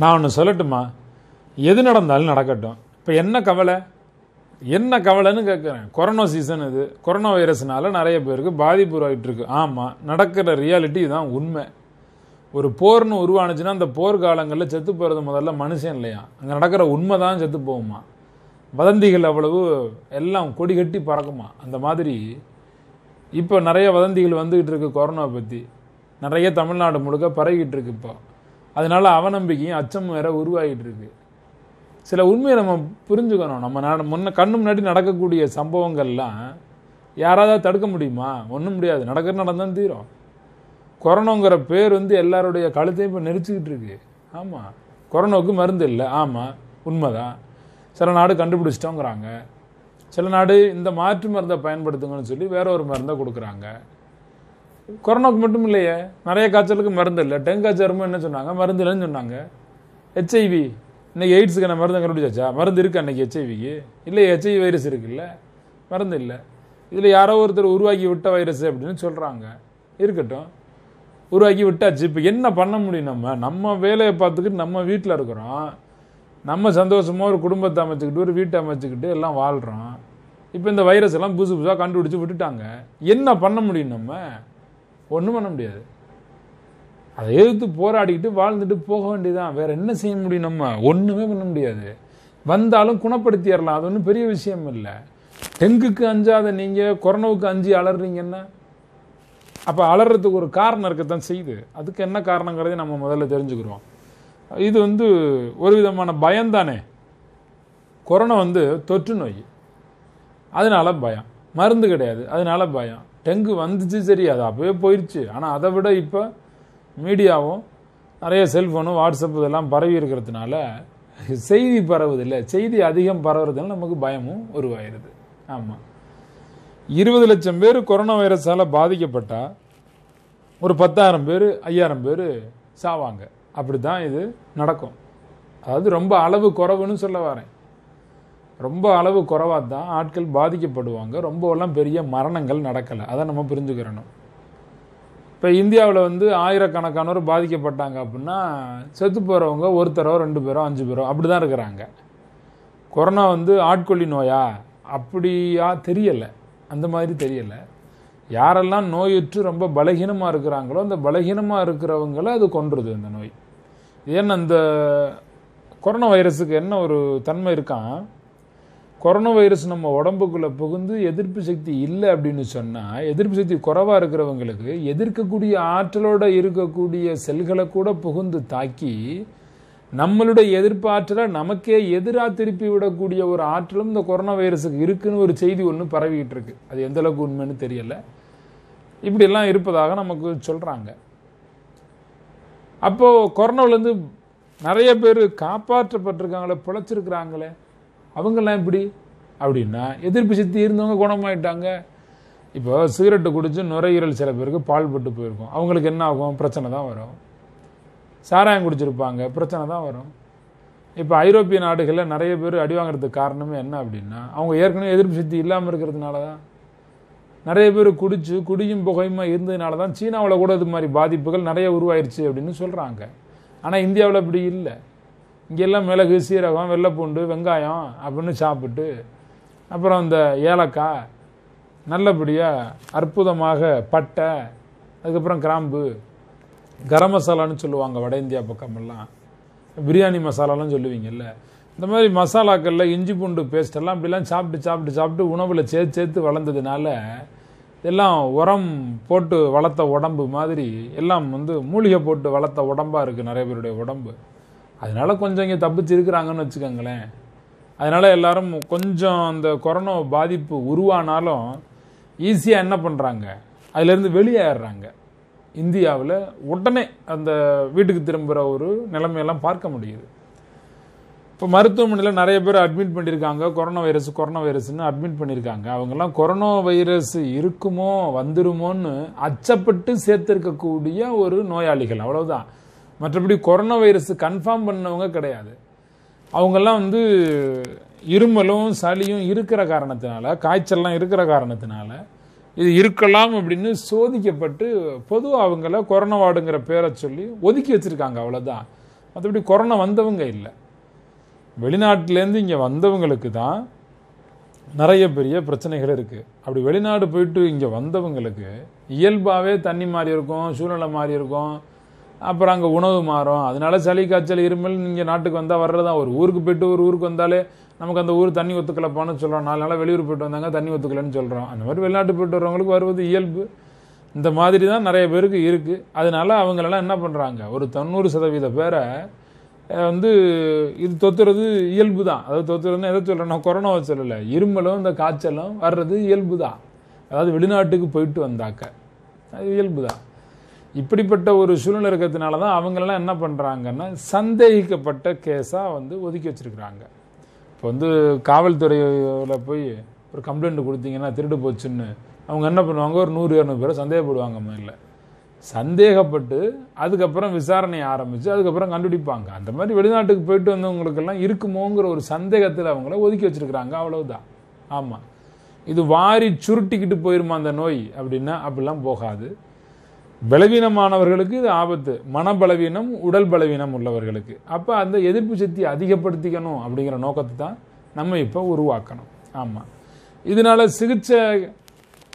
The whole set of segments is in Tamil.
நான் ஒன்று சொல்லட்டுமா? எது நடந்தாலும் நடக்கட்டும். இப்போ என்ன கவலை? என்ன கவலைன்னு கேட்குறேன் கொரோனா சீசன் இது. கொரோனா வைரஸ்னால நிறைய பேருக்கு பாதிப்பு உருவாகிட்டு இருக்கு ஆமாம் நடக்கிற ரியாலிட்டி தான் உண்மை. ஒரு போர்னு உருவானுச்சுன்னா அந்த போர் காலங்களில் செத்து போகிறது முதல்ல மனுஷன் இல்லையா? அங்கே நடக்கிற உண்மை தான் செத்து போகுமா? வதந்திகள் அவ்வளவு எல்லாம் கொடி கட்டி பறக்குமா? அந்த மாதிரி இப்போ நிறைய வதந்திகள் வந்துக்கிட்டு இருக்கு கொரோனா பற்றி நிறைய தமிழ்நாடு முழுக்க பரவிக்கிட்டு இருக்கு இப்போ. அதனால அவநம்பிக்கையும் அச்சமும் வேற உருவாகிட்டு இருக்கு சில உண்மையை நம்ம புரிஞ்சுக்கணும். நம்ம நட- முன்ன கண்ணு முன்னாடி நடக்கக்கூடிய சம்பவங்கள்லாம் யாராவது தடுக்க முடியுமா? ஒன்றும் முடியாது. நடக்கிற நடந்தான் தீரும். கொரோனாங்கிற பேர் வந்து எல்லாருடைய கழுத்தையும் இப்போ நெரிச்சிக்கிட்டு இருக்கு ஆமாம் கொரோனாவுக்கு மருந்து இல்லை. ஆமாம் உண்மைதான். சில நாடு கண்டுபிடிச்சிட்டோங்கிறாங்க. சில நாடு இந்த மாற்று மருந்தை பயன்படுத்துங்கன்னு சொல்லி வேற ஒரு மருந்தை கொடுக்குறாங்க. கொரோனாவுக்கு மட்டும் இல்லையே நிறைய காய்ச்சலுக்கு மருந்து இல்லை. டெங்கு காய்ச்சல் என்ன சொன்னாங்க? மருந்து இல்லைன்னு சொன்னாங்க. ஹெச்ஐவி இன்னைக்கு எய்ட்ஸுக்கு என்ன மருந்து கண்டுபிடிச்சாச்சா? மருந்து இருக்கு அன்னைக்கு ஹெச்ஐவிக்கு இல்லை ஹெச்ஐவி வைரஸ் இருக்குல்ல. மருந்து இல்லை. இதில் யாரோ ஒருத்தர் உருவாக்கி விட்ட வைரஸ் அப்படின்னு சொல்கிறாங்க இருக்கட்டும். உருவாக்கி விட்டாச்சு. இப்போ என்ன பண்ண முடியும் நம்ம? நம்ம வேலையை பார்த்துக்கிட்டு நம்ம வீட்டில் இருக்கிறோம். நம்ம சந்தோஷமாக ஒரு குடும்பத்தை அமைச்சுக்கிட்டு ஒரு வீட்டை அமைச்சுக்கிட்டு எல்லாம் வாழ்கிறோம் இப்போ இந்த வைரஸ் எல்லாம் புதுசு புதுசாக கண்டுபிடிச்சி விட்டுட்டாங்க. என்ன பண்ண முடியும் நம்ம? ஒன்றும் பண்ண முடியாது. அதை எதிர்த்து போராடிக்கிட்டு வாழ்ந்துட்டு போக வேண்டியதுதான். வேற என்ன செய்ய முடியும் நம்ம? ஒன்றுமே பண்ண முடியாது. வந்தாலும் குணப்படுத்திடலாம். அது ஒன்றும் பெரிய விஷயம் இல்லை. டெங்குக்கு அஞ்சாத நீங்கள் கொரோனாவுக்கு அஞ்சு அலறீங்கன்னா அப்போ அலறதுக்கு ஒரு காரணம் இருக்கத்தான் செய்யுது. அதுக்கு என்ன காரணங்கிறதை நம்ம முதல்ல தெரிஞ்சுக்கிறோம். இது வந்து ஒரு விதமான பயம்தானே கொரோனா வந்து தொற்று நோய். அதனால பயம். மருந்து கிடையாது. அதனால பயம். டெங்கு வந்துச்சு சரி அது அப்போவே போயிடுச்சு ஆனால் அதை விட இப்போ மீடியாவும் நிறைய செல்ஃபோனும் வாட்ஸ்அப் இதெல்லாம் பரவி இருக்கிறதுனால செய்தி பரவுதில்லை. செய்தி அதிகம் பரவுறதுனால நமக்கு பயமும் உருவாயிருது. ஆமாம் இருபது லட்சம் பேர் கொரோனா வைரஸால் பாதிக்கப்பட்டால் ஒரு பத்தாயிரம் பேர் ஐயாயிரம் பேர் சாவாங்க. அப்படி தான் இது நடக்கும். அதாவது ரொம்ப அளவு குறவுன்னு சொல்ல வரேன். ரொம்ப அளவு குறைவாக தான் ஆட்கள் பாதிக்கப்படுவாங்க. ரொம்பலாம் பெரிய மரணங்கள் நடக்கலை. அதை நம்ம புரிஞ்சுக்கிறணும். இப்போ இந்தியாவில் வந்து ஆயிரக்கணக்கானோர் பாதிக்கப்பட்டாங்க அப்படின்னா செத்து போகிறவங்க ஒருத்தரோ ரெண்டு பேரோ அஞ்சு பேரோ அப்படி தான் இருக்கிறாங்க. கொரோனா வந்து ஆட்கொல்லி நோயா? அப்படியா? தெரியலை. அந்த மாதிரி தெரியலை. யாரெல்லாம் நோயுற்று ரொம்ப பலகீனமாக இருக்கிறாங்களோ அந்த பலகீனமாக இருக்கிறவங்கள அது கொன்றுது அந்த நோய். ஏன்னா அந்த கொரோனா வைரஸுக்கு என்ன ஒரு தன்மை இருக்கான்? கொரோனா வைரஸ் நம்ம உடம்புக்குள்ளே புகுந்து எதிர்ப்பு சக்தி இல்லை அப்படின்னு சொன்னால் எதிர்ப்பு சக்தி குறைவாக இருக்கிறவங்களுக்கு எதிர்க்கக்கூடிய ஆற்றலோட இருக்கக்கூடிய செல்களை கூட புகுந்து தாக்கி நம்மளுடைய எதிர்ப்பு ஆற்றலை நமக்கே எதிராக திருப்பி விடக்கூடிய ஒரு ஆற்றலும் இந்த கொரோனா வைரஸுக்கு இருக்குன்னு ஒரு செய்தி ஒன்று பரவிக்கிட்டு இருக்கு. அது எந்த அளவுக்கு உண்மைன்னு தெரியலை. இப்படியெல்லாம் இருப்பதாக நமக்கு சொல்கிறாங்க அப்போது கொரோனாவிலேருந்து நிறைய பேர் காப்பாற்றப்பட்டிருக்காங்களே பிழைச்சிருக்கிறாங்களே. அவங்கெல்லாம் எப்படி அப்படின்னா எதிர்ப்பு சக்தி இருந்தவங்க குணமாயிட்டாங்க. இப்போ சிகரெட்டு குடிச்சு நுரையீரல் சில பேருக்கு பால்பட்டு போயிருக்கும். அவங்களுக்கு என்ன ஆகும்? பிரச்சனை தான் வரும். சாராயம் குடிச்சிருப்பாங்க. பிரச்சனை தான் வரும். இப்போ ஐரோப்பிய நாடுகளில் நிறைய பேர் அடி வாங்குறதுக்கு காரணமே என்ன அப்படின்னா அவங்க ஏற்கனவே எதிர்ப்பு சக்தி இல்லாமல் இருக்கிறதுனால தான். நிறைய பேர் குடிச்சு குடியும் புகையுமா இருந்ததுனால தான் சீனாவில் கூட இது மாதிரி பாதிப்புகள் நிறைய உருவாயிருச்சு அப்படின்னு சொல்கிறாங்க ஆனால் இந்தியாவில் இப்படி இல்லை. இங்கெல்லாம் மிளகு சீரகம் வெள்ளைப்பூண்டு வெங்காயம் அப்படின்னு சாப்பிட்டு அப்புறம் இந்த ஏலக்காய் நல்லபடியாக அற்புதமாக பட்டை அதுக்கப்புறம் கிராம்பு கரம் மசாலான்னு சொல்லுவாங்க வட இந்தியா பக்கமெல்லாம். பிரியாணி மசாலாலாம் சொல்லுவீங்கல்ல. இந்த மாதிரி மசாலாக்களில் இஞ்சி பூண்டு பேஸ்ட் எல்லாம் இப்படிலாம் சாப்பிட்டு சாப்பிட்டு சாப்பிட்டு உணவில் சேர்த்து சேர்த்து வளர்ந்ததுனால எல்லாம் உரம் போட்டு வளர்த்த உடம்பு மாதிரி எல்லாம் வந்து மூலிகை போட்டு வளர்த்த உடம்பாக இருக்குது நிறைய பேருடைய உடம்பு. அதனால கொஞ்சம் இங்கே தப்பிச்சு இருக்கிறாங்கன்னு வச்சுக்கோங்களேன். அதனால எல்லாரும் கொஞ்சம் அந்த கொரோனா பாதிப்பு உருவானாலும் ஈஸியாக என்ன பண்ணுறாங்க அதுலேருந்து வெளியேறாங்க. இந்தியாவில் உடனே அந்த வீட்டுக்கு திரும்புகிற ஒரு நிலைமையெல்லாம் பார்க்க முடியுது. இப்போ மருத்துவமனையில் நிறைய பேர் அட்மிட் பண்ணியிருக்காங்க. கொரோனா வைரஸ் கொரோனா வைரஸ்னு அட்மிட் பண்ணியிருக்காங்க. அவங்கெல்லாம் கொரோனா வைரஸ் இருக்குமோ வந்துருமோன்னு அச்சப்பட்டு சேர்த்திருக்கக்கூடிய ஒரு நோயாளிகள். அவ்வளவுதான். மற்றபடி கொரோனா வைரஸ் கன்ஃபார்ம் பண்ணவங்க கிடையாது. அவங்கெல்லாம் வந்து இருமலும் சளியும் இருக்கிற காரணத்தினால காய்ச்சல்லாம் இருக்கிற காரணத்தினால இது இருக்கலாம் அப்படின்னு சோதிக்கப்பட்டு பொதுவாக அவங்கள கொரோனா வார்டுங்கிற பேரை சொல்லி ஒதுக்கி வச்சிருக்காங்க அவ்வளோதான் மற்றபடி கொரோனா வந்தவங்க இல்லை. வெளிநாட்டிலேருந்து இங்கே வந்தவங்களுக்கு தான் நிறைய பெரிய பிரச்சனைகள் இருக்குது அப்படி வெளிநாடு போயிட்டு இங்கே வந்தவங்களுக்கு இயல்பாகவே தண்ணி மாறி இருக்கும் சூழ்நிலை மாறி இருக்கும். அப்புறம் அங்கே உணவு மாறும். அதனால சளி காய்ச்சல் இருமல் இங்கே நாட்டுக்கு வந்தால் வர்றது தான் ஒரு ஊருக்கு போயிட்டு ஒரு ஊருக்கு வந்தாலே நமக்கு அந்த ஊர் தண்ணி ஒத்துக்கலப்பான்னு சொல்கிறோம் நாலு நாளாக வெளியூர் போயிட்டு வந்தாங்க தண்ணி ஒத்துக்கலன்னு சொல்கிறோம் அந்த மாதிரி வெளிநாட்டு போயிட்டு வரவங்களுக்கு வருவது இயல்பு. இந்த மாதிரி தான் நிறைய பேருக்கு இருக்குது அதனால அவங்களெல்லாம் என்ன பண்ணுறாங்க ஒரு தொண்ணூறு சதவீத பேரை வந்து இது தொத்துறது இயல்பு தான் அதாவது தொத்துறதுன்னு எதை சொல்கிறேன் நான் கொரோனாவை சொல்லலை. இருமலும் இந்த காய்ச்சலும் வர்றது இயல்பு தான் அதாவது வெளிநாட்டுக்கு போயிட்டு வந்தாக்க. அது இயல்பு தான் இப்படிப்பட்ட ஒரு சூழ்நிலை இருக்கிறதுனால தான் அவங்களெல்லாம் என்ன பண்ணுறாங்கன்னா சந்தேகிக்கப்பட்ட கேஸாக வந்து ஒதுக்கி வச்சிருக்கிறாங்க. இப்போ வந்து காவல்துறையில் போய் ஒரு கம்ப்ளைண்ட் கொடுத்தீங்கன்னா திருடு போச்சுன்னு அவங்க என்ன பண்ணுவாங்க? ஒரு நூறு இரநூறு பேரை சந்தேகப்படுவாங்க முதல்ல. சந்தேகப்பட்டு அதுக்கப்புறம் விசாரணை ஆரம்பித்து அதுக்கப்புறம் கண்டுபிடிப்பாங்க. அந்த மாதிரி வெளிநாட்டுக்கு போயிட்டு வந்தவங்களுக்கெல்லாம் இருக்குமோங்கிற ஒரு சந்தேகத்தில் அவங்கள ஒதுக்கி வச்சுருக்குறாங்க. அவ்வளவுதான். ஆமாம் இது வாரி சுருட்டிக்கிட்டு போயிருமா அந்த நோய் அப்படின்னா அப்படிலாம் போகாது. பலவீனமானவர்களுக்கு இது ஆபத்து. மனபலவீனம் உடல் பலவீனம் உள்ளவர்களுக்கு. அப்போ அந்த எதிர்ப்பு சக்தி அதிகப்படுத்திக்கணும் அப்படிங்கிற நோக்கத்தை தான் நம்ம இப்போ உருவாக்கணும். ஆமாம் இதனால சிகிச்சை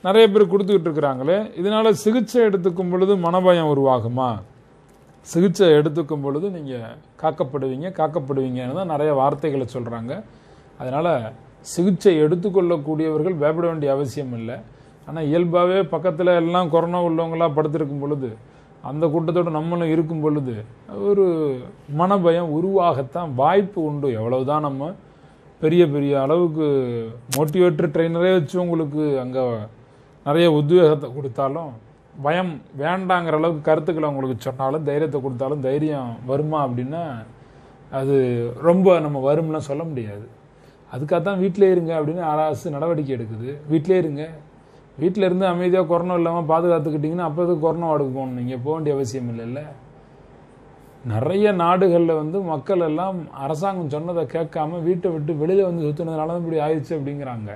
நிறைய பேர் கொடுத்துக்கிட்டு இருக்கிறாங்களே. இதனால சிகிச்சை எடுத்துக்கும் பொழுது மனபயம் உருவாகுமா? சிகிச்சை எடுத்துக்கும் பொழுது நீங்கள் காக்கப்படுவீங்க காக்கப்படுவீங்கன்னு தான் நிறைய வார்த்தைகளை சொல்கிறாங்க அதனால் சிகிச்சை எடுத்துக்கொள்ளக்கூடியவர்கள் பயப்பட வேண்டிய அவசியம் இல்லை. ஆனால் இயல்பாகவே பக்கத்தில் எல்லாம் கொரோனா உள்ளவங்களாக படுத்திருக்கும் பொழுது அந்த கூட்டத்தோடு நம்மளும் இருக்கும் பொழுது ஒரு மனபயம் உருவாகத்தான் வாய்ப்பு உண்டு. எவ்வளவுதான் நம்ம பெரிய பெரிய அளவுக்கு மோட்டிவேட்டர் ட்ரெயினரே வச்சு உங்களுக்கு அங்கே நிறைய உத்வேகத்தை கொடுத்தாலும் பயம் வேண்டாங்கிற அளவுக்கு கருத்துக்களை உங்களுக்கு சொன்னாலும் தைரியத்தை கொடுத்தாலும் தைரியம் வருமா அப்படின்னா அது ரொம்ப நம்ம வரும்லாம் சொல்ல முடியாது. அதுக்காக தான் வீட்டிலே இருங்க அப்படின்னு அரசு நடவடிக்கை எடுக்குது. வீட்டிலே இருங்க. வீட்டில் இருந்து அமைதியாக கொரோனா இல்லாமல் பாதுகாத்துக்கிட்டிங்கன்னா அப்போ எதுக்கு கொரோனா வார்டுக்கு போகணும்? நீங்கள் போக வேண்டிய அவசியம் இல்லைல்ல. நிறைய நாடுகளில் வந்து மக்கள் எல்லாம் அரசாங்கம் சொன்னதை கேட்காம வீட்டை விட்டு வெளியில் வந்து சுற்றுனதுனால தான் இப்படி ஆயிடுச்சு அப்படிங்கிறாங்க.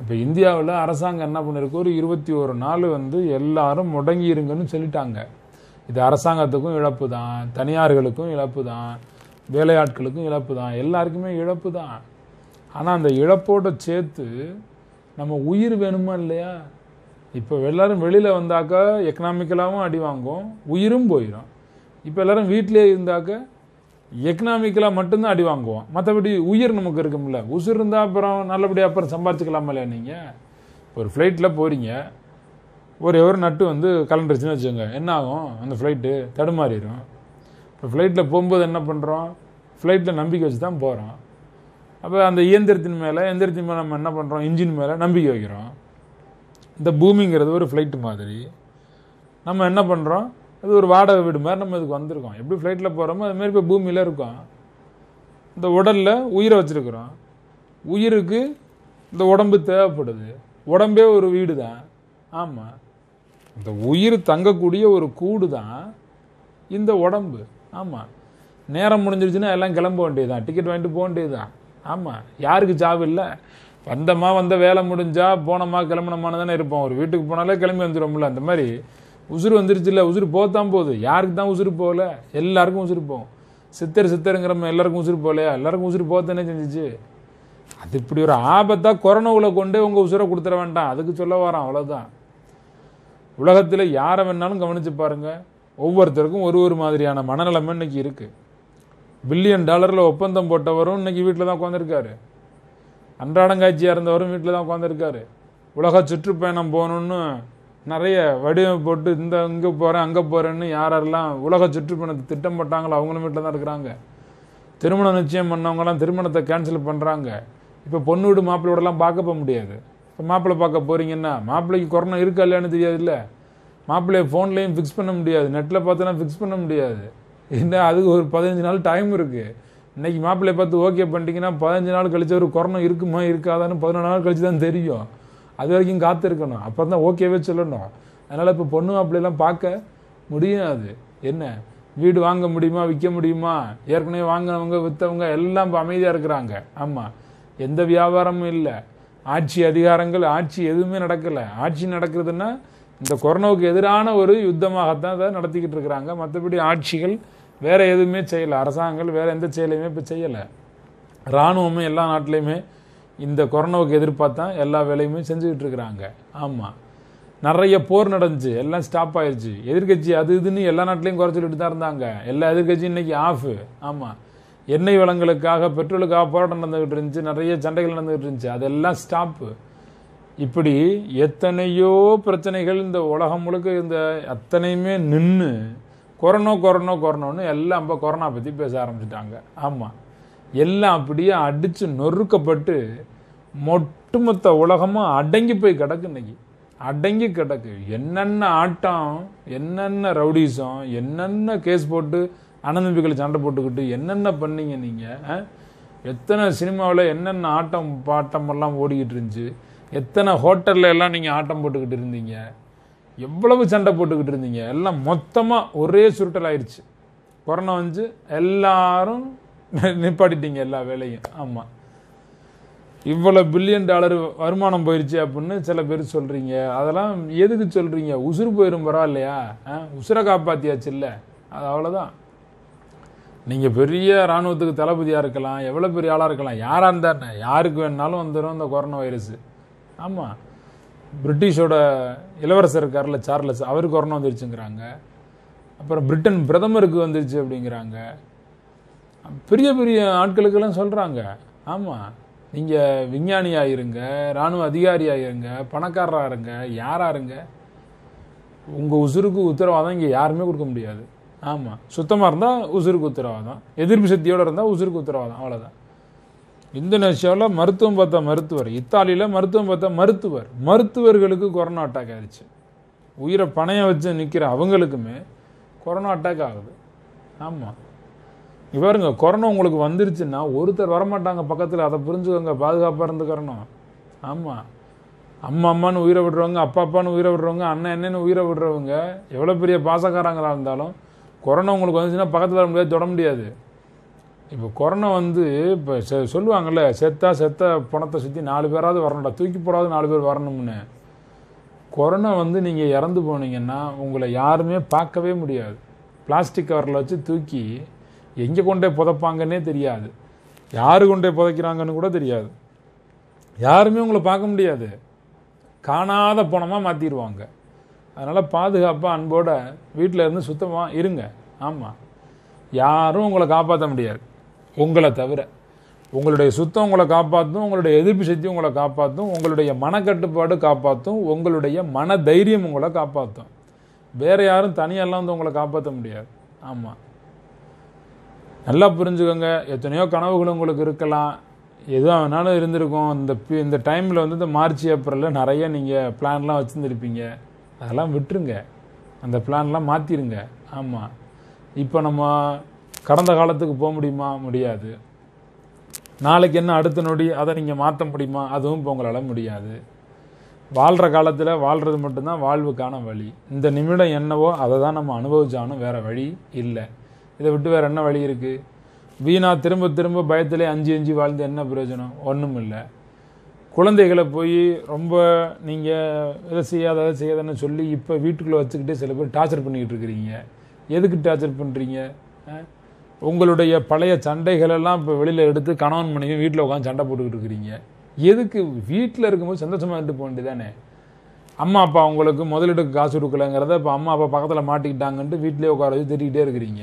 இப்போ இந்தியாவில் அரசாங்கம் என்ன பண்ணிருக்கு? ஒரு இருபத்தி ஒரு நாள் வந்து எல்லாரும் முடங்கி இருங்கன்னு சொல்லிட்டாங்க. இது அரசாங்கத்துக்கும் இழப்பு தான் தனியார்களுக்கும் இழப்பு தான் வேலையாட்களுக்கும் இழப்பு தான் எல்லாருக்குமே இழப்பு தான் ஆனால் அந்த இழப்போட சேர்த்து நம்ம உயிர் வேணுமா இல்லையா? இப்போ எல்லாரும் வெளியில் வந்தாக்கா எக்கனாமிக்கலாகவும் அடி வாங்கும் உயிரும் போயிடும் இப்போ எல்லாரும் வீட்டிலே இருந்தாக்க எக்கனாமிக்கலாக மட்டும்தான் அடி வாங்குவோம். மற்றபடி உயிர் நமக்கு இருக்கும்ல. உசுர் இருந்தால் அப்புறம் நல்லபடியாக அப்புறம் சம்பாரிச்சுக்கலாமா இல்லையா நீங்கள் ஒரு ஃப்ளைட்டில் போகிறீங்க ஒரு ஒரு நட்டு வந்து கலண்டுருச்சுன்னு வச்சுக்கோங்க. என்ன ஆகும்? அந்த ஃப்ளைட்டு தடுமாறிடும் இப்போ ஃப்ளைட்டில் போகும்போது என்ன பண்ணுறோம் ஃப்ளைட்டில் நம்பிக்கை வச்சு தான் போகிறோம் அப்போ அந்த இயந்திரத்தின் மேலே எந்திரத்தின் மேலே நம்ம என்ன பண்ணுறோம் இன்ஜின் மேலே நம்பிக்கை வைக்கிறோம். இந்த பூமிங்கிறது ஒரு ஃப்ளைட்டு மாதிரி. நம்ம என்ன பண்ணுறோம் அது ஒரு வாடகை வீடு மாதிரி நம்ம இதுக்கு வந்திருக்கோம். எப்படி ஃப்ளைட்டில் போகிறோமோ அதுமாரி இப்போ பூமியில் இருக்கோம். இந்த உடலில் உயிரை வச்சுருக்குறோம். உயிருக்கு இந்த உடம்பு தேவைப்படுது. உடம்பே ஒரு வீடு தான் ஆமாம் இந்த உயிர் தங்கக்கூடிய ஒரு கூடு தான் இந்த உடம்பு. ஆமாம் நேரம் முடிஞ்சிருச்சுன்னா எல்லாம் கிளம்ப வேண்டியதுதான். டிக்கெட் வாங்கிட்டு போக வேண்டியது தான் ஆமாம் யாருக்கு ஜாப் இல்லை? வந்தமா வந்த வேலை முடிஞ்சா போனோமா கிளம்பணுமான்னு தானே இருப்போம். ஒரு வீட்டுக்கு போனாலே கிளம்பி வந்துடும்ல அந்த மாதிரி. உசுறு வந்துருச்சு இல்லை உசுறு போத்தான் போகுது. யாருக்கு தான் உசுறு போகல? எல்லாருக்கும் உசுறு போகும். சித்தர் சித்தருங்கிறம எல்லாருக்கும் உசுறு போகலையா? எல்லாருக்கும் உசுறு போகத்தானே செஞ்சிச்சு. அது இப்படி ஒரு ஆபத்தாக கொரோனாவில் கொண்டே உங்கள் உசுரை கொடுத்துட வேண்டாம். அதுக்கு சொல்ல வரோம் அவ்வளோதான் உலகத்தில் யாரை வேணாலும் கவனித்து பாருங்கள் ஒவ்வொருத்தருக்கும் ஒரு ஒரு மாதிரியான மனநிலைமை இன்னைக்கு இருக்குது பில்லியன் டாலரில் ஒப்பந்தம் போட்டவரும் இன்னைக்கு வீட்டில் தான் உட்காந்துருக்காரு அன்றாடங்காட்சியாக இருந்தவரும் வீட்டில் தான் உட்காந்துருக்காரு உலக சுற்றுப்பயணம் போகணுன்னு நிறைய வடிவம் போட்டு இந்த இங்கே போகிறேன் அங்கே போகிறேன்னு யாரெல்லாம் உலக சுற்றுப்பயணத்தை திட்டம் போட்டாங்களோ அவங்களும் வீட்டில் தான் இருக்கிறாங்க. திருமணம் நிச்சயம் பண்ணவங்கலாம் திருமணத்தை கேன்சல் பண்ணுறாங்க இப்போ பொண்ணு வீடு மாப்பிள்ளையோடலாம் பார்க்க போக முடியாது. இப்போ மாப்பிள்ளை பார்க்க போகிறீங்கன்னா மாப்பிள்ளைக்கு கொரோனா இருக்கா இல்லையான்னு தெரியாதுல்ல? மாப்பிள்ளையை ஃபோன்லேயும் ஃபிக்ஸ் பண்ண முடியாது. நெட்டில் பார்த்தோன்னா ஃபிக்ஸ் பண்ண முடியாது. என்ன அதுக்கு ஒரு பதினஞ்சு நாள் டைம் இருக்குது இன்னைக்கு மாப்பிள்ளைய பார்த்து ஓகே பண்ணிட்டீங்கன்னா பதினஞ்சு நாள் கழிச்சு ஒரு கொரோனா இருக்குமா இருக்காதான்னு பதினொன்று நாள் கழிச்சு தான் தெரியும். அது வரைக்கும் காத்திருக்கணும். அப்போ தான் ஓகேவே சொல்லணும். அதனால் இப்போ பொண்ணு மாப்பிள்ளையெல்லாம் பார்க்க முடியாது. என்ன? வீடு வாங்க முடியுமா விற்க முடியுமா? ஏற்கனவே வாங்கினவங்க விற்றவங்க எல்லாம் இப்போ அமைதியாக இருக்கிறாங்க. ஆமாம் எந்த வியாபாரமும் இல்லை. ஆட்சி அதிகாரங்கள் ஆட்சி எதுவுமே நடக்கலை. ஆட்சி நடக்கிறதுன்னா இந்த கொரோனாவுக்கு எதிரான ஒரு யுத்தமாகத்தான் அதை நடத்திக்கிட்டு இருக்கிறாங்க. மற்றபடி ஆட்சிகள் வேற எதுவுமே செய்யலை. அரசாங்கங்கள் வேற எந்த செயலையுமே இப்போ செய்யலை. இராணுவமே எல்லா நாட்டிலையுமே இந்த கொரோனாவுக்கு எதிர்பார்த்தா எல்லா வேலையுமே செஞ்சுக்கிட்டு இருக்கிறாங்க. ஆமாம் நிறைய போர் நடந்துச்சு. எல்லாம் ஸ்டாப் ஆயிடுச்சு எதிர்கட்சி அது இதுன்னு எல்லா நாட்டிலையும் குறை சொல்லிட்டு தான் இருந்தாங்க. எல்லா எதிர்கட்சியும் இன்னைக்கு ஆஃபு ஆமாம் எண்ணெய் வளங்களுக்காக பெட்ரோலுக்காக போராட்டம் நடந்துகிட்டு இருந்துச்சு. நிறைய சண்டைகள் நடந்துகிட்டு இருந்துச்சு. அதெல்லாம் ஸ்டாப்பு இப்படி எத்தனையோ பிரச்சனைகள் இந்த உலகம் முழுக்க இந்த அத்தனையுமே நின்று கொரோனா கொரோனா கொரோனான்னு எல்லாம் இப்போ கொரோனா பற்றி பேச ஆரம்பிச்சிட்டாங்க. ஆமாம் எல்லாம் அப்படியே அடித்து நொறுக்கப்பட்டு ஒட்டுமொத்த உலகமும் அடங்கி போய் கிடக்கு இன்னைக்கு. அடங்கி கிடக்கு. என்னென்ன ஆட்டம் என்னென்ன ரவுடிசம் என்னென்ன கேஸ் போட்டு அனநம்பிக்கையில் சண்டை போட்டுக்கிட்டு என்னென்ன பண்ணீங்க நீங்கள் எத்தனை சினிமாவில் என்னென்ன ஆட்டம் பாட்டம் எல்லாம் ஓடிக்கிட்டு இருந்துச்சு? எத்தனை ஹோட்டல்ல எல்லாம் நீங்கள் ஆட்டம் போட்டுக்கிட்டு இருந்தீங்க? எவ்வளவு சண்டை போட்டுக்கிட்டு இருந்தீங்க? எல்லாம் மொத்தமாக ஒரே சுருட்டல் ஆயிடுச்சு கொரோனா வந்து எல்லாரும் நிப்பாட்டிட்டீங்க எல்லா வேலையும். ஆமாம் இவ்வளோ பில்லியன் டாலர் வருமானம் போயிடுச்சு அப்படின்னு சில பேர் சொல்கிறீங்க அதெல்லாம் எதுக்கு சொல்கிறீங்க உசுறு போயிடும் பரவாயில்லையா? ஆ, உசுரை காப்பாத்தியாச்சு இல்லை? அது அவ்வளோதான் நீங்கள் பெரிய இராணுவத்துக்கு தளபதியாக இருக்கலாம். எவ்வளோ பெரிய ஆளாக இருக்கலாம். யாராக இருந்தார் யாருக்கு வேணாலும் வந்துடும் இந்த கொரோனா வைரஸ். ஆமாம் பிரிட்டிஷோட இளவரசர் இருக்கார்ல சார்லஸ் அவருக்கு கொரோனா வந்துருச்சுங்கிறாங்க. அப்புறம் பிரிட்டன் பிரதமருக்கு வந்துருச்சு அப்படிங்கிறாங்க. பெரிய பெரிய ஆட்களுக்கெல்லாம் சொல்கிறாங்க ஆமாம் நீங்கள் விஞ்ஞானியாக இருங்க இராணுவ அதிகாரியாக இருங்க பணக்காரராக இருங்க யாராக இருங்க. உங்கள் உசுருக்கு உத்தரவாதம் இங்கே யாருமே கொடுக்க முடியாது. ஆமாம் சுத்தமாக இருந்தால் உசுருக்கு உத்தரவாதம் எதிர்ப்பு சக்தியோடு இருந்தால் உசுருக்கு உத்தரவாதம் அவ்வளோதான் இந்தோனேஷியாவில் மருத்துவம் பார்த்த மருத்துவர் இத்தாலியில் மருத்துவம் பார்த்த மருத்துவர். மருத்துவர்களுக்கு கொரோனா அட்டாக் ஆயிடுச்சு உயிரை பணையம் வச்சு நிற்கிற அவங்களுக்குமே கொரோனா அட்டாக் ஆகுது. ஆமாம் இவருங்க பாருங்க கொரோனா உங்களுக்கு வந்துருச்சுன்னா ஒருத்தர் வரமாட்டாங்க பக்கத்தில் அதை புரிஞ்சுக்கோங்க பாதுகாப்பாக இருந்துக்கிறணும். ஆமாம் அம்மா அம்மான்னு உயிரை விடுறவங்க அப்பா அப்பான்னு உயிரை விடுறவங்க அண்ணன் என்னன்னு உயிரை விடுறவங்க எவ்வளோ பெரிய பாசக்காரங்களாக இருந்தாலும் கொரோனா உங்களுக்கு வந்துச்சுன்னா பக்கத்தில் வர முடியாது தொட முடியாது. இப்போ கொரோனா வந்து இப்போ செ- சொல்லுவாங்கல்ல செத்தா செத்த பணத்தை சுற்றி நாலு பேராவது வரணும்டா தூக்கி போடாது நாலு பேர் வரணும்னு. கொரோனா வந்து நீங்கள் இறந்து போனீங்கன்னா உங்களை யாருமே பார்க்கவே முடியாது. பிளாஸ்டிக் கவரில் வச்சு தூக்கி எங்கே கொண்டே புதைப்பாங்கன்னே தெரியாது. யாரு கொண்டே புதைக்கிறாங்கன்னு கூட தெரியாது. யாருமே உங்களை பார்க்க முடியாது. காணாத பணமாக மாற்றிடுவாங்க அதனால் பாதுகாப்பாக அன்போட வீட்டில் இருந்து சுத்தமாக இருங்க. ஆமாம் யாரும் உங்களை காப்பாற்ற முடியாது. உங்களை தவிர. உங்களுடைய சுத்தம் உங்களை காப்பாற்றும் உங்களுடைய எதிர்ப்பு சக்தி உங்களை காப்பாற்றும் உங்களுடைய மனக்கட்டுப்பாடு காப்பாற்றும் உங்களுடைய மன தைரியம் உங்களை காப்பாற்றும் வேற யாரும் தனியெல்லாம் வந்து உங்களை காப்பாற்ற முடியாது. ஆமாம் நல்லா புரிஞ்சுக்கோங்க. எத்தனையோ கனவுகள் உங்களுக்கு இருக்கலாம். எதுவாக வேணாலும் இருந்திருக்கும். இந்த பி- இந்த டைமில் வந்து இந்த மார்ச் ஏப்ரலில் நிறைய நீங்கள் பிளான்லாம் வச்சுருந்துருப்பீங்க. அதெல்லாம் விட்டுருங்க. அந்த பிளான்லாம் மாற்றிருங்க ஆமாம் இப்போ நம்ம கடந்த காலத்துக்கு போக முடியுமா? முடியாது. நாளைக்கு என்ன அடுத்த நொடி அதை நீங்கள் மாற்ற முடியுமா? அதுவும் இப்போ உங்களால் முடியாது. வாழ்கிற காலத்தில் வாழ்கிறது மட்டும்தான் வாழ்வுக்கான வழி. இந்த நிமிடம் என்னவோ அதை தான் நம்ம அனுபவிச்சாலும் வேறு வழி இல்லை. இதை விட்டு வேற என்ன வழி இருக்குது வீணா திரும்ப திரும்ப பயத்திலே அஞ்சு அஞ்சு வாழ்ந்து என்ன பிரயோஜனம்? ஒன்றும் இல்லை. குழந்தைகளை போய் ரொம்ப நீங்கள் இதை செய்யாத அதை செய்யாதன்னு சொல்லி இப்போ வீட்டுக்குள்ளே வச்சுக்கிட்டே சில பேர் டார்ச்சர் பண்ணிக்கிட்டு இருக்கிறீங்க. எதுக்கு டார்ச்சர் பண்ணுறீங்க உங்களுடைய பழைய சண்டைகள் எல்லாம் இப்போ வெளியில் எடுத்து கணவன் மனைவி வீட்டில் உட்காந்து சண்டை போட்டுக்கிட்டு இருக்கிறீங்க. எதுக்கு வீட்டில் இருக்கும்போது சந்தோஷமாக இருந்துட்டு போக வேண்டியதானே அம்மா அப்பா உங்களுக்கு முதலீடுக்கு காசு கொடுக்கலங்கிறத இப்போ அம்மா அப்பா பக்கத்தில் மாட்டிக்கிட்டாங்கன்ட்டு வீட்டிலே உட்கார வச்சு திட்டிக்கிட்டே இருக்கிறீங்க.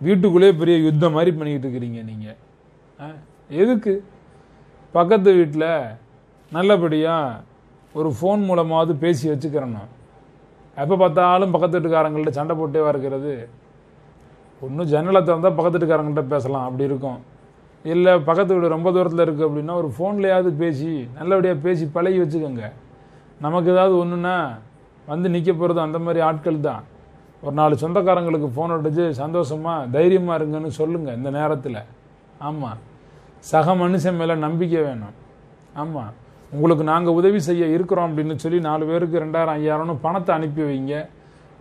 வீட்டுக்குள்ளேயே பெரிய யுத்தம் மாதிரி பண்ணிக்கிட்டு இருக்கிறீங்க நீங்கள் எதுக்கு? பக்கத்து வீட்டில் நல்லபடியாக ஒரு ஃபோன் மூலமாவது பேசி வச்சுக்கிறணும். எப்போ பார்த்தாலும் பக்கத்து வீட்டுக்காரங்கள்ட்ட சண்டை போட்டே இருக்கிறது ஒன்றும் ஜன்னலை திறந்தால் பக்கத்து பேசலாம். அப்படி இருக்கும். இல்லை பக்கத்து வீடு ரொம்ப தூரத்தில் இருக்குது அப்படின்னா ஒரு ஃபோன்லையாவது பேசி நல்லபடியாக பேசி பழகி வச்சுக்கோங்க. நமக்கு ஏதாவது ஒன்றுன்னா வந்து நிற்க போகிறது அந்த மாதிரி ஆட்கள் தான். ஒரு நாலு சொந்தக்காரங்களுக்கு ஃபோன் அடிச்சு சந்தோஷமாக தைரியமாக இருங்கன்னு சொல்லுங்கள் இந்த நேரத்தில். ஆமாம் சக மனுஷன் மேலே நம்பிக்கை வேணும். ஆமாம் உங்களுக்கு நாங்கள் உதவி செய்ய இருக்கிறோம் அப்படின்னு சொல்லி நாலு பேருக்கு ரெண்டாயிரம் ஐயாயிரம்னு பணத்தை அனுப்பி வைங்க.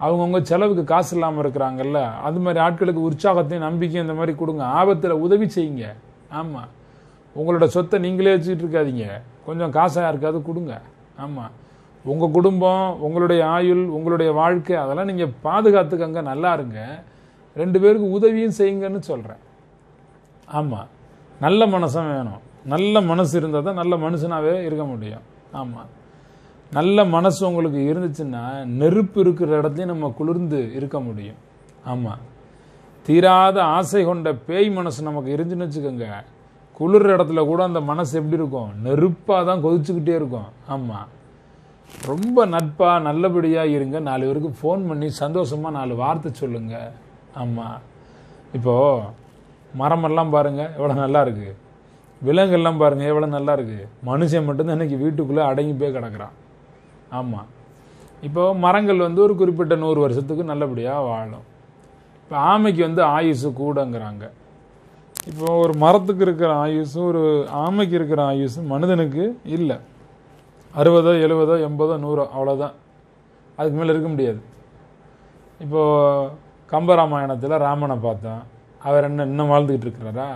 அவங்கவுங்க செலவுக்கு காசு இல்லாமல் இருக்கிறாங்கல்ல அது மாதிரி ஆட்களுக்கு உற்சாகத்தையும் நம்பிக்கையும் இந்த மாதிரி கொடுங்க. ஆபத்தில் உதவி செய்யுங்க. ஆமாம் உங்களோட சொத்தை நீங்களே வச்சுக்கிட்டு இருக்காதீங்க. கொஞ்சம் காசாக யாருக்காவது கொடுங்க. ஆமாம் உங்கள் குடும்பம் உங்களுடைய ஆயுள் உங்களுடைய வாழ்க்கை அதெல்லாம் நீங்கள் பாதுகாத்துக்கங்க நல்லா இருங்க. ரெண்டு பேருக்கு உதவியும் செய்யுங்கன்னு சொல்கிறேன் ஆமாம் நல்ல மனசும் வேணும். நல்ல மனசு இருந்தால் தான் நல்ல மனுஷனாகவே இருக்க முடியும். ஆமாம் நல்ல மனசு உங்களுக்கு இருந்துச்சுன்னா நெருப்பு இருக்கிற இடத்துலையும் நம்ம குளிர்ந்து இருக்க முடியும். ஆமாம் தீராத ஆசை கொண்ட பேய் மனசு நமக்கு இருந்துச்சுன்னு வச்சுக்கோங்க. குளிர் இடத்துல கூட அந்த மனசு எப்படி இருக்கும்? நெருப்பாக தான் கொதிச்சுக்கிட்டே இருக்கும். ஆமாம் ரொம்ப நட்பாக நல்லபடியாக இருங்க. நாலு பேருக்கு ஃபோன் பண்ணி சந்தோஷமாக நாலு வார்த்தை சொல்லுங்க. ஆமாம் இப்போது மரமெல்லாம் பாருங்கள் எவ்வளோ நல்லா இருக்குது விலங்கெல்லாம் பாருங்கள் எவ்வளோ நல்லா இருக்குது மனுஷன் மட்டும்தான் இன்னைக்கு வீட்டுக்குள்ளே அடங்கி போய் கிடக்குறான். ஆமாம் இப்போ மரங்கள் வந்து ஒரு குறிப்பிட்ட நூறு வருஷத்துக்கு நல்லபடியாக வாழும். இப்போ ஆமைக்கு வந்து ஆயுசு கூடங்கிறாங்க. இப்போ ஒரு மரத்துக்கு இருக்கிற ஆயுசும் ஒரு ஆமைக்கு இருக்கிற ஆயுசும் மனிதனுக்கு இல்லை. அறுபதோ எழுபதோ எண்பதோ நூறோ அவ்வளோதான் அதுக்கு மேலே இருக்க முடியாது. இப்போது கம்பராமாயணத்தில் ராமனை பார்த்தோம் அவர் என்ன இன்னும் வாழ்ந்துக்கிட்டு இருக்கிறாரா?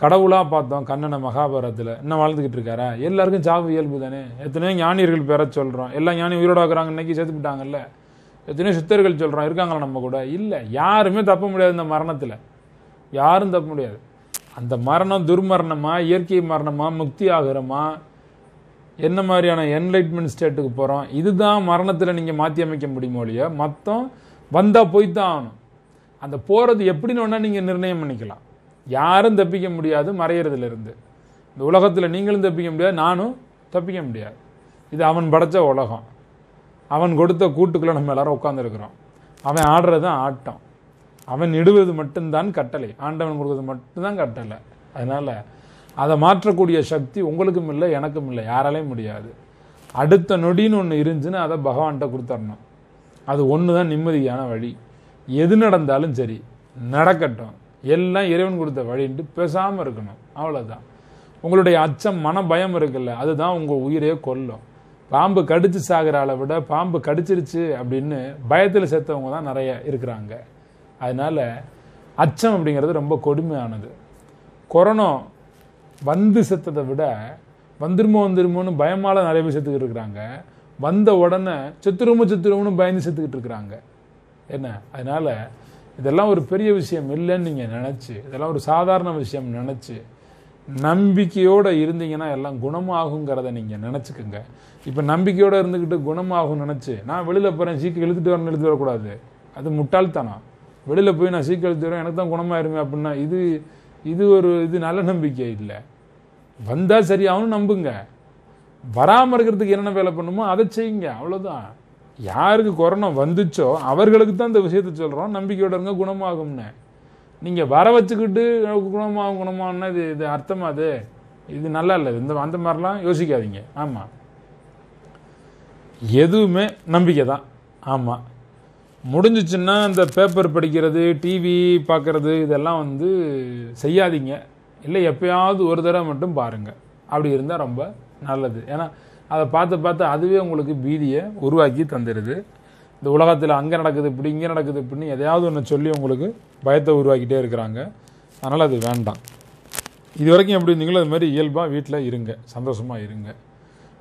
கடவுளாக பார்த்தோம் கண்ணனை மகாபாரதத்தில். இன்னும் வாழ்ந்துக்கிட்டு இருக்காரா? எல்லாருக்கும் சாவு இயல்பு தானே. எத்தனையோ ஞானியர்கள் பேர சொல்கிறோம் எல்லா ஞானி உயிரோட இருக்கிறாங்க இன்னைக்கு சேர்த்து விட்டாங்கல்ல. எத்தனையோ சித்தர்கள் சொல்கிறோம் இருக்காங்களா நம்ம கூட? இல்லை. யாருமே தப்ப முடியாது இந்த மரணத்தில். யாரும் தப்ப முடியாது. அந்த மரணம் துர்மரணமா இயற்கை மரணமா முக்தி ஆகிறோமா? என்ன மாதிரியான என்லைட்மெண்ட் ஸ்டேட்டுக்கு போகிறோம் இதுதான் மரணத்தில் நீங்கள் மாற்றி அமைக்க முடியுமோ இல்லையா? மொத்தம் வந்தால் போய்த்தான் ஆகணும். அந்த போகிறது எப்படின்னு ஒன்றா நீங்கள் நிர்ணயம் பண்ணிக்கலாம். யாரும் தப்பிக்க முடியாது மறையிறதுலேருந்து. இந்த உலகத்தில் நீங்களும் தப்பிக்க முடியாது நானும் தப்பிக்க முடியாது. இது அவன் படைச்ச உலகம். அவன் கொடுத்த கூட்டுக்குள்ளே நம்ம எல்லாரும் உட்காந்துருக்குறோம் அவன் ஆடுறது தான் ஆட்டம். அவன் இடுவது மட்டும்தான் கட்டளை. ஆண்டவன் கொடுக்கறது மட்டும்தான் கட்டளை. அதனால் அதை மாற்றக்கூடிய சக்தி உங்களுக்கும் இல்லை எனக்கும் இல்லை யாராலையும் முடியாது. அடுத்த நொடின்னு ஒன்று இருந்துச்சுன்னா அதை பகவான்கிட்ட கொடுத்தரணும். அது ஒன்று தான் நிம்மதியான வழி. எது நடந்தாலும் சரி நடக்கட்டும். எல்லாம் இறைவன் கொடுத்த வழின்ட்டு பேசாமல் இருக்கணும். அவ்வளோதான் உங்களுடைய அச்சம் மன பயம் இருக்குல்ல அதுதான் உங்கள் உயிரையே கொல்லும். பாம்பு கடிச்சு சாகிற ஆளை விட பாம்பு கடிச்சிருச்சு அப்படின்னு பயத்தில் செத்தவங்க தான் நிறைய இருக்கிறாங்க. அதனால அச்சம் அப்படிங்கிறது ரொம்ப கொடுமையானது. கொரோனா வந்து செத்ததை விட வந்துருமோ வந்துருமோன்னு பயமால நிறைய பேர் செத்துக்கிட்டு இருக்கிறாங்க. வந்த உடனே செத்துருமோ செத்துருமோன்னு பயந்து செத்துக்கிட்டு இருக்கிறாங்க. என்ன? அதனால இதெல்லாம் ஒரு பெரிய விஷயம் இல்லைன்னு நீங்கள் நினச்சி இதெல்லாம் ஒரு சாதாரண விஷயம் நினச்சி நம்பிக்கையோடு இருந்தீங்கன்னா எல்லாம் குணமாகுங்கிறத நீங்கள் நினச்சிக்கோங்க. இப்போ நம்பிக்கையோடு இருந்துக்கிட்டு குணமாகும் நினச்சி நான் வெளியில் போகிறேன் சீக்கிரம் இழுத்துட்டு வரணும் எழுத்து வரக்கூடாது. அது முட்டாள்தனம். வெளியில் போய் நான் சீக்கிரம் எழுத்து வரேன் எனக்கு தான் குணமாயிருமே அப்படின்னா இது இது ஒரு இது நல்ல நம்பிக்கை இல்லை. வந்தால் சரியாகும்னு நம்புங்க. வராமல் இருக்கிறதுக்கு என்னென்ன வேலை பண்ணுமோ அதை செய்யுங்க அவ்வளோதான் யாருக்கு கொரோனா வந்துச்சோ அவர்களுக்கு தான் இந்த விஷயத்த சொல்கிறோம் நம்பிக்கையோட இருங்க குணமாகும்னு. நீங்கள் வர வச்சுக்கிட்டு குணமாகும் குணமாகும்னா இது இது அர்த்தமா அது. இது நல்லா இல்லை. இந்த அந்த மாதிரிலாம் யோசிக்காதீங்க. ஆமாம் எதுவுமே நம்பிக்கை தான். ஆமாம் முடிஞ்சிச்சுன்னா இந்த பேப்பர் படிக்கிறது டிவி பார்க்குறது இதெல்லாம் வந்து செய்யாதீங்க. இல்லை எப்பயாவது ஒரு தடவை மட்டும் பாருங்கள் அப்படி இருந்தால் ரொம்ப நல்லது. ஏன்னா அதை பார்த்து பார்த்து அதுவே உங்களுக்கு பீதியை உருவாக்கி தந்துடுது இந்த உலகத்தில் அங்கே நடக்குது இப்படி இங்கே நடக்குது இப்படின்னு எதையாவது ஒன்று சொல்லி உங்களுக்கு பயத்தை உருவாக்கிட்டே இருக்கிறாங்க. அதனால் அது வேண்டாம். இது வரைக்கும் எப்படி இருந்தீங்களோ அது மாதிரி இயல்பாக வீட்டில் இருங்க சந்தோஷமாக இருங்க.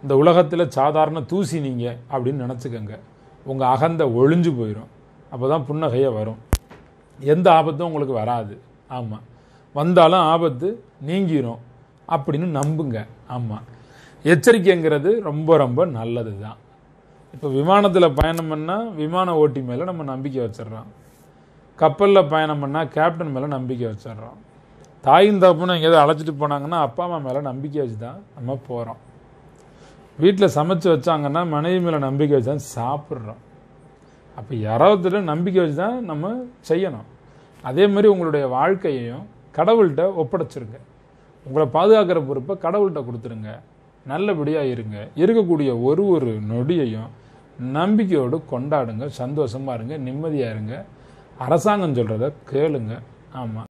இந்த உலகத்தில் சாதாரண தூசி நீங்கள் அப்படின்னு நினச்சிக்கோங்க. உங்கள் அகந்த ஒழிஞ்சு போயிடும் அப்போ தான் புன்னகையை வரும். எந்த ஆபத்தும் உங்களுக்கு வராது. ஆமாம் வந்தாலும் ஆபத்து நீங்கிரும். அப்படின்னு நம்புங்க. ஆமாம் எச்சரிக்கைங்கிறது ரொம்ப ரொம்ப நல்லது தான் இப்போ விமானத்தில் பயணம் பண்ணால் விமான ஓட்டி மேலே நம்ம நம்பிக்கை வச்சிடுறோம். கப்பலில் பயணம் பண்ணால் கேப்டன் மேலே நம்பிக்கை வச்சிடுறோம். தாயும் தப்புன்னு எங்கேயாவது அழைச்சிட்டு போனாங்கன்னா அப்பா அம்மா மேலே நம்பிக்கை வச்சு தான் நம்ம போகிறோம் வீட்டில் சமைச்சு வச்சாங்கன்னா மனைவி மேலே நம்பிக்கை வச்சு தான் சாப்பிட்றோம். அப்போ யாராவது நம்பிக்கை வச்சு தான் நம்ம செய்யணும். அதே மாதிரி உங்களுடைய வாழ்க்கையையும் கடவுள்கிட்ட ஒப்படைச்சிருங்க. உங்களை பாதுகாக்கிற பொறுப்பை கடவுள்கிட்ட கொடுத்துருங்க. நல்லபடியாக இருங்க. இருக்கக்கூடிய ஒரு ஒரு நொடியையும் நம்பிக்கையோடு கொண்டாடுங்க சந்தோஷமாக இருங்க நிம்மதியாக இருங்க. அரசாங்கம் சொல்கிறத கேளுங்க. ஆமாம்